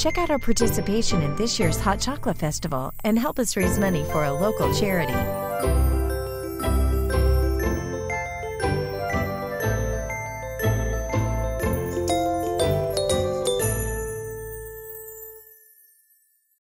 Check out our participation in this year's Hot Chocolate Festival and help us raise money for a local charity.